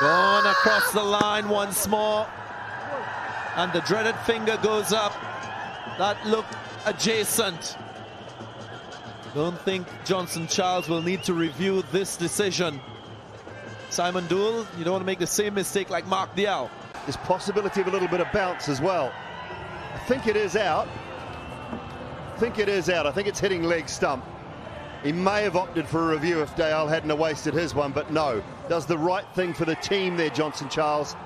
Going across the line once more. And the dreaded finger goes up. That looked adjacent. Don't think Johnson Charles will need to review this decision. Simon Doull, you don't want to make the same mistake like Mark Deyal. There's possibility of a little bit of bounce as well. I think it is out. I think it is out. I think it's hitting leg stump. He may have opted for a review if Dale hadn't wasted his one, but no. Does the right thing for the team there, Johnson Charles.